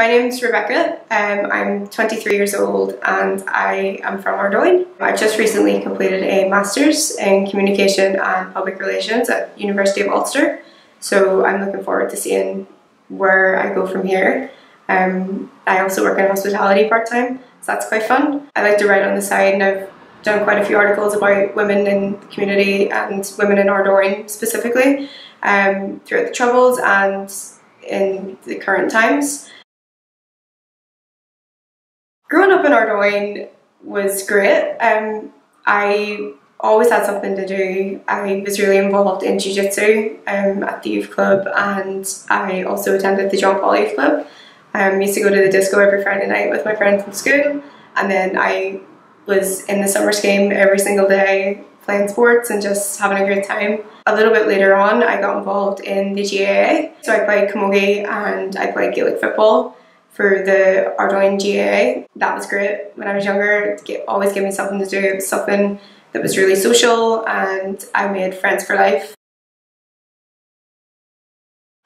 My name's Rebecca. Um, I'm 23 years old and I am from Ardoyne. I've just recently completed a Masters in Communication and Public Relations at University of Ulster. So I'm looking forward to seeing where I go from here. Um, I also work in hospitality part-time, so that's quite fun. I like to write on the side and I've done quite a few articles about women in the community and women in Ardoyne specifically um, throughout the Troubles and in the current times. Growing up in Ardoyne was great. Um, I always had something to do. I was really involved in jiu-jitsu um, at the youth club and I also attended the John Paul Youth Club. I um, used to go to the disco every Friday night with my friends from school and then I was in the summer scheme every single day playing sports and just having a great time. A little bit later on I got involved in the GAA. So I played camogie and I played Gaelic football for the Ardoyne GAA. That was great when I was younger. It always gave me something to do. Something that was really social and I made friends for life.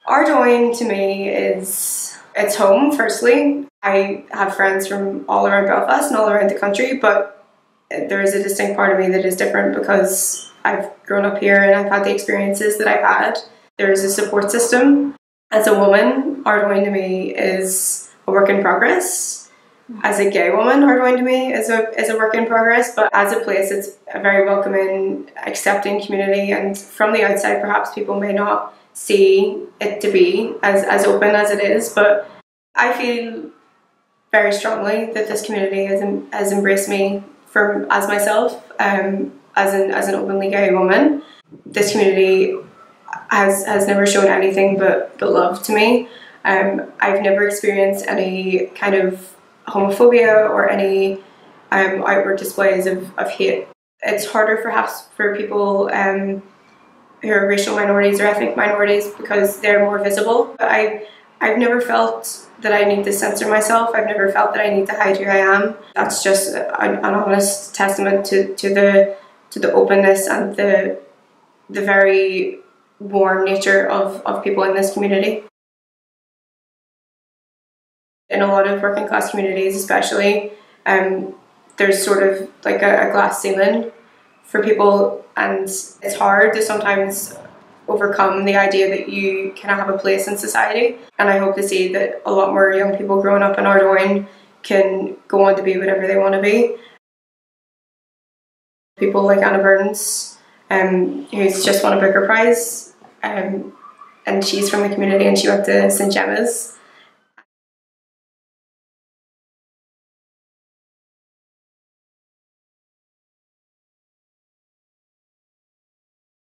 Ardoyne to me is it's home firstly. I have friends from all around Belfast and all around the country but there is a distinct part of me that is different because I've grown up here and I've had the experiences that I've had. There is a support system. As a woman, Ardoyne to me is a work in progress. As a gay woman, Ardoyne to me is a, is a work in progress, but as a place, it's a very welcoming, accepting community. And from the outside, perhaps people may not see it to be as, as open as it is, but I feel very strongly that this community has, has embraced me for, as myself, um, as, an, as an openly gay woman. This community has, has never shown anything but, but love to me. Um, I've never experienced any kind of homophobia or any um, outward displays of, of hate. It's harder perhaps for people um, who are racial minorities or ethnic minorities because they're more visible. But I, I've never felt that I need to censor myself. I've never felt that I need to hide who I am. That's just an, an honest testament to, to the to the openness and the the very warm nature of, of people in this community in a lot of working class communities, especially, um, there's sort of like a, a, glass ceiling for people, and it's hard to sometimes overcome the idea that you cannot have a place in society. And I hope to see that a lot more young people growing up in Ardoyne can go on to be whatever they want to be. People like Anna Burns, um, who's just won a Booker Prize, um, and she's from the community and she went to St Gemma's